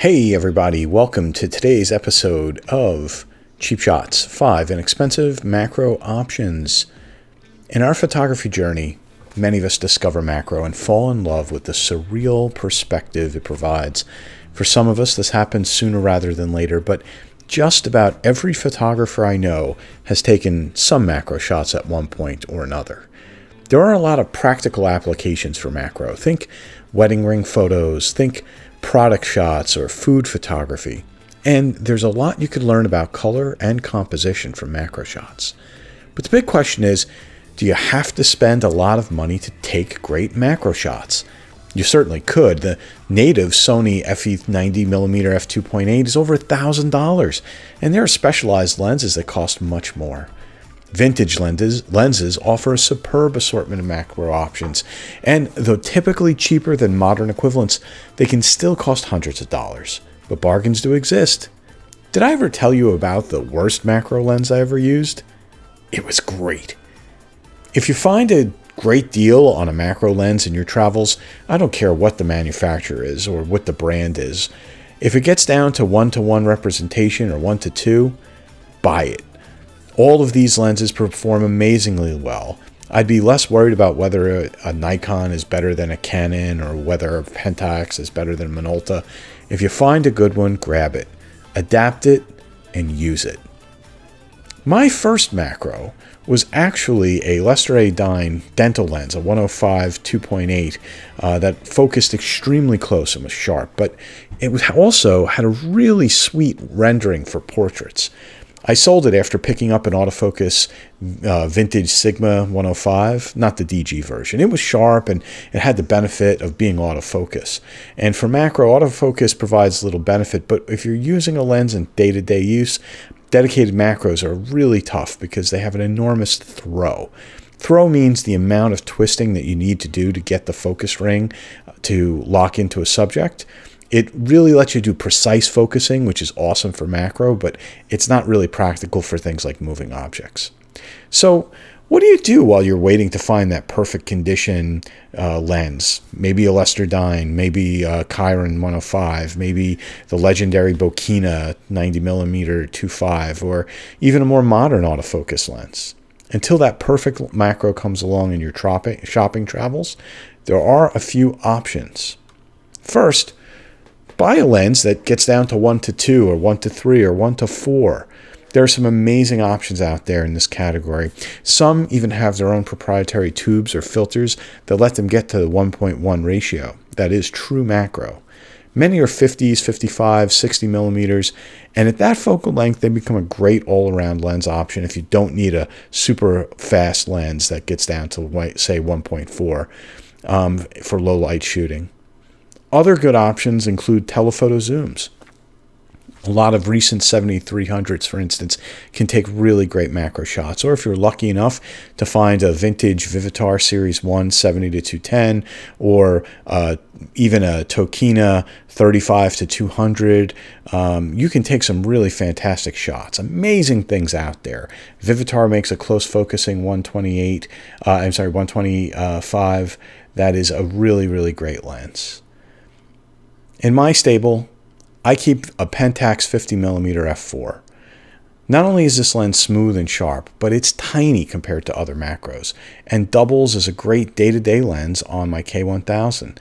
Hey, everybody, welcome to today's episode of Cheap Shots 5 Inexpensive Macro Options. In our photography journey, many of us discover macro and fall in love with the surreal perspective it provides. For some of us, this happens sooner rather than later, but just about every photographer I know has taken some macro shots at one point or another. There are a lot of practical applications for macro. Think wedding ring photos, think product shots or food photography. And there's a lot you could learn about color and composition from macro shots. But the big question is, do you have to spend a lot of money to take great macro shots? You certainly could. The native Sony FE90mm f2.8 is over $1,000, and there are specialized lenses that cost much more. Vintage lenses, lenses offer a superb assortment of macro options, and though typically cheaper than modern equivalents, they can still cost hundreds of dollars. But bargains do exist. Did I ever tell you about the worst macro lens I ever used? It was great. If you find a great deal on a macro lens in your travels, I don't care what the manufacturer is or what the brand is. If it gets down to one to one representation or one to two, buy it. All of these lenses perform amazingly well. I'd be less worried about whether a, a, Nikon is better than a Canon or whether a Pentax is better than a Minolta. If you find a good one, grab it, adapt it, and use it. My first macro was actually a Lester A. Dine dental lens, a 105 2.8, uh, that focused extremely close and was sharp, but it was also had a really sweet rendering for portraits. I sold it after picking up an autofocus uh, vintage Sigma 105, not the DG version. It was sharp and it had the benefit of being autofocus. And for macro, autofocus provides little benefit, but if you're using a lens in day to day use, dedicated macros are really tough because they have an enormous throw. Throw means the amount of twisting that you need to do to get the focus ring to lock into a subject. It really lets you do precise focusing, which is awesome for macro, but it's not really practical for things like moving objects. So what do you do while you're waiting to find that perfect condition uh, lens? Maybe a Lester Dine, maybe a Kiron 105, maybe the legendary Bokina 90mm 2.5, or even a more modern autofocus lens. Until that perfect macro comes along in your tropic shopping travels, there are a few options. First, buy a lens that gets down to 1 to 2 or 1 to 3 or 1 to 4. There are some amazing options out there in this category. Some even have their own proprietary tubes or filters that let them get to the 1.1 ratio. That is true macro. Many are 50s, 55, 60 millimeters, and at that focal length, they become a great all around lens option if you don't need a super fast lens that gets down to, say, 1.4 um, for low light shooting. Other good options include telephoto zooms. A lot of recent 7300s, for instance, can take really great macro shots. Or if you're lucky enough to find a vintage Vivitar Series 1 70 to 210, or uh, even a Tokina 35 to 200, um, you can take some really fantastic shots. Amazing things out there. Vivitar makes a close focusing 128, uh, I'm sorry, 125. That is a really, really great lens. In my stable, I keep a Pentax 50mm f4. Not only is this lens smooth and sharp, but it's tiny compared to other macros, and doubles as a great day-to-day -day lens on my K1000.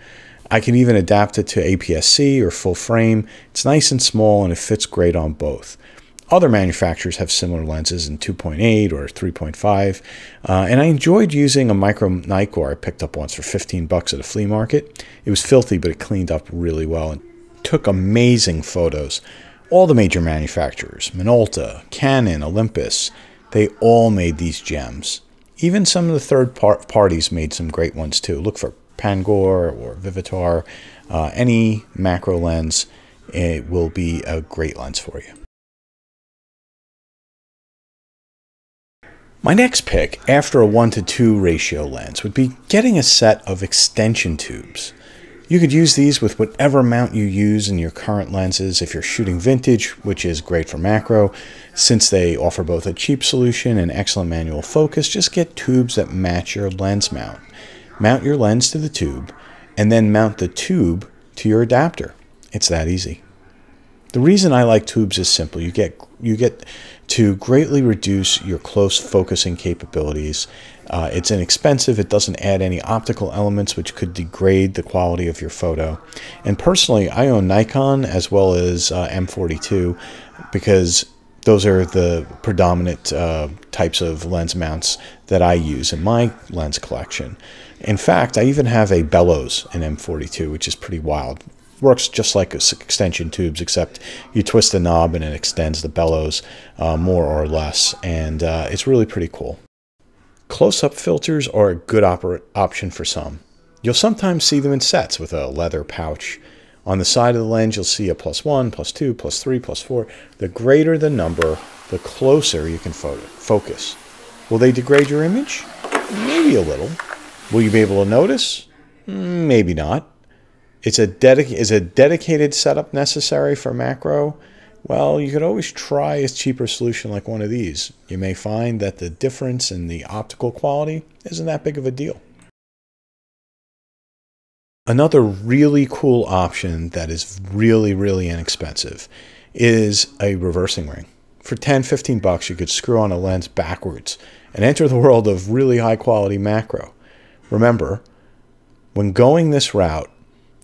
I can even adapt it to APS-C or full frame. It's nice and small and it fits great on both. Other manufacturers have similar lenses in 2.8 or 3.5, uh, and I enjoyed using a micro Nikkor I picked up once for 15 bucks at a flea market. It was filthy, but it cleaned up really well and took amazing photos. All the major manufacturers, Minolta, Canon, Olympus, they all made these gems. Even some of the third par parties made some great ones too. Look for Panagor or Vivitar. Uh, any macro lens, it will be a great lens for you. My next pick, after a 1 to 2 ratio lens, would be getting a set of extension tubes. You could use these with whatever mount you use in your current lenses if you're shooting vintage, which is great for macro. Since they offer both a cheap solution and excellent manual focus, just get tubes that match your lens mount. Mount your lens to the tube, and then mount the tube to your adapter. It's that easy. The reason I like tubes is simple. You get you get to greatly reduce your close focusing capabilities. Uh, it's inexpensive. It doesn't add any optical elements which could degrade the quality of your photo. And personally, I own Nikon as well as uh, M42 because those are the predominant uh, types of lens mounts that I use in my lens collection. In fact, I even have a bellows in M42, which is pretty wild. Works just like extension tubes, except you twist the knob and it extends the bellows uh, more or less, and uh, it's really pretty cool. Close-up filters are a good option for some. You'll sometimes see them in sets with a leather pouch. On the side of the lens, you'll see a plus one, plus two, plus three, plus four. The greater the number, the closer you can focus. Will they degrade your image? Maybe a little. Will you be able to notice? Maybe not. It's a dedic- is a dedicated setup necessary for macro? Well, you could always try a cheaper solution like one of these. You may find that the difference in the optical quality isn't that big of a deal. Another really cool option that is really, really inexpensive is a reversing ring. For 10, 15 bucks, you could screw on a lens backwards and enter the world of really high quality macro. Remember, when going this route,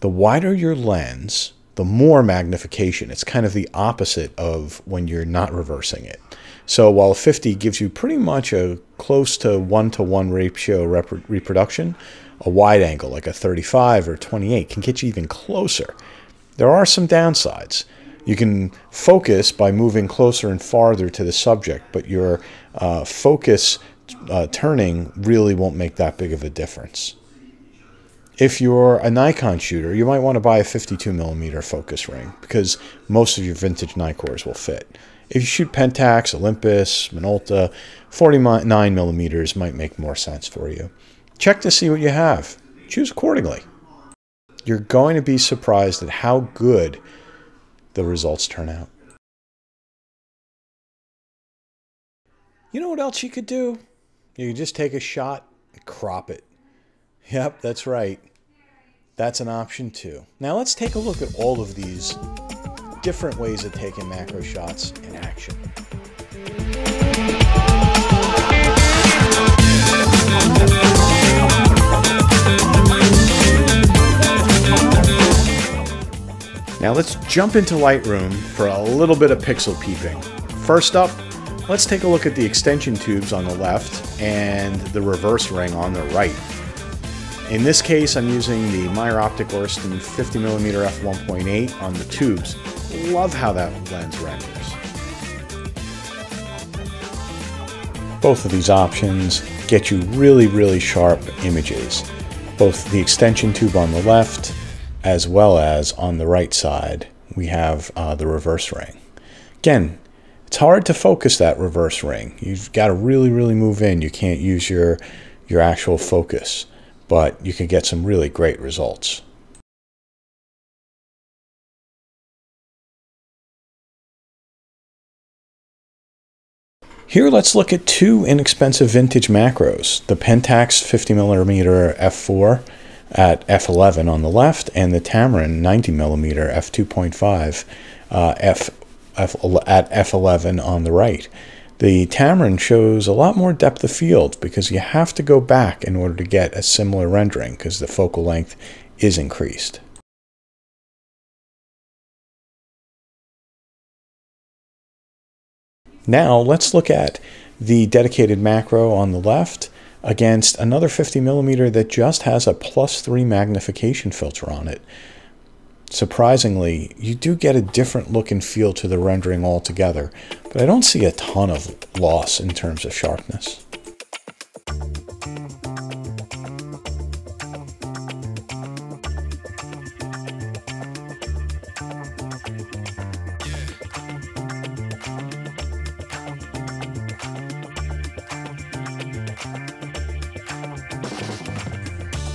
the wider your lens, the more magnification. It's kind of the opposite of when you're not reversing it. So while 50 gives you pretty much a close to one to one ratio rep reproduction, a wide angle like a 35 or 28 can get you even closer. There are some downsides. You can focus by moving closer and farther to the subject, but your uh, focus uh, turning really won't make that big of a difference. If you're a Nikon shooter, you might want to buy a 52 millimeter focus ring because most of your vintage Nikkors will fit. If you shoot Pentax, Olympus, Minolta, 49 millimeters might make more sense for you. Check to see what you have. Choose accordingly. You're going to be surprised at how good the results turn out. You know what else you could do? You could just take a shot and crop it. Yep, that's right. That's an option too. Now let's take a look at all of these different ways of taking macro shots in action. Now let's jump into Lightroom for a little bit of pixel peeping. First up, let's take a look at the extension tubes on the left and the reverse ring on the right. In this case, I'm using the Meyer Optik Oreston 50mm f1.8 on the tubes. Love how that lens renders. Both of these options get you really, really sharp images. Both the extension tube on the left as well as on the right side, we have uh, the reverse ring. Again, it's hard to focus that reverse ring. You've got to really, really move in. You can't use your, your actual focus, but you can get some really great results. Here let's look at two inexpensive vintage macros, the Pentax 50mm f4 at f11 on the left and the Tamron 90mm f2.5 uh, f, f, at f11 on the right. The Tamron shows a lot more depth of field because you have to go back in order to get a similar rendering because the focal length is increased. Now let's look at the dedicated macro on the left against another 50 millimeter that just has a plus 3 magnification filter on it. Surprisingly, you do get a different look and feel to the rendering altogether, but I don't see a ton of loss in terms of sharpness.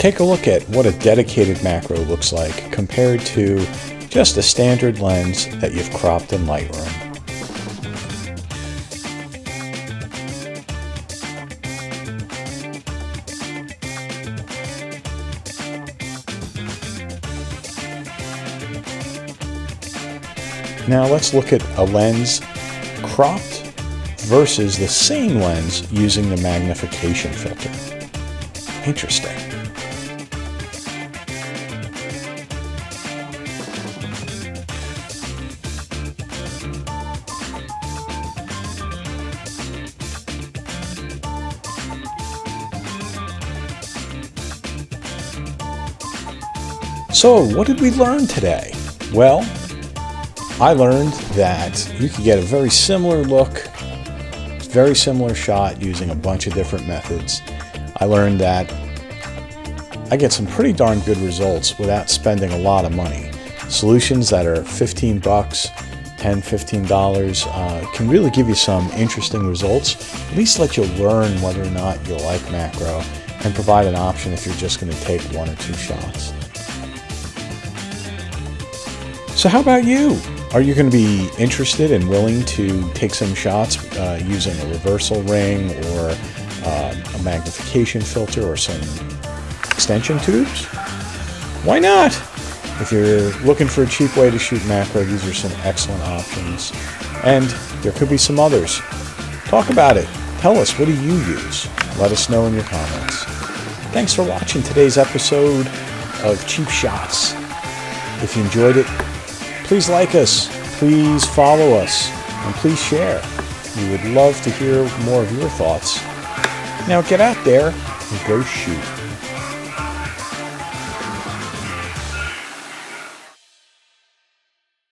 Take a look at what a dedicated macro looks like compared to just a standard lens that you've cropped in Lightroom. Now let's look at a lens cropped versus the same lens using the magnification filter. Interesting. So, what did we learn today? Well, I learned that you could get a very similar look, very similar shot using a bunch of different methods. I learned that I get some pretty darn good results without spending a lot of money. Solutions that are 15 bucks, 10 $15 uh, can really give you some interesting results. At least let you learn whether or not you like macro and provide an option if you're just going to take one or two shots. So, how about you? Are you going to be interested and willing to take some shots uh, using a reversal ring or uh, a magnification filter or some extension tubes? Why not? If you're looking for a cheap way to shoot macro, these are some excellent options. And there could be some others. Talk about it. Tell us, what do you use? Let us know in your comments. Thanks for watching today's episode of Cheap Shots. If you enjoyed it, Please like us, please follow us, and please share. We would love to hear more of your thoughts. Now get out there and go shoot.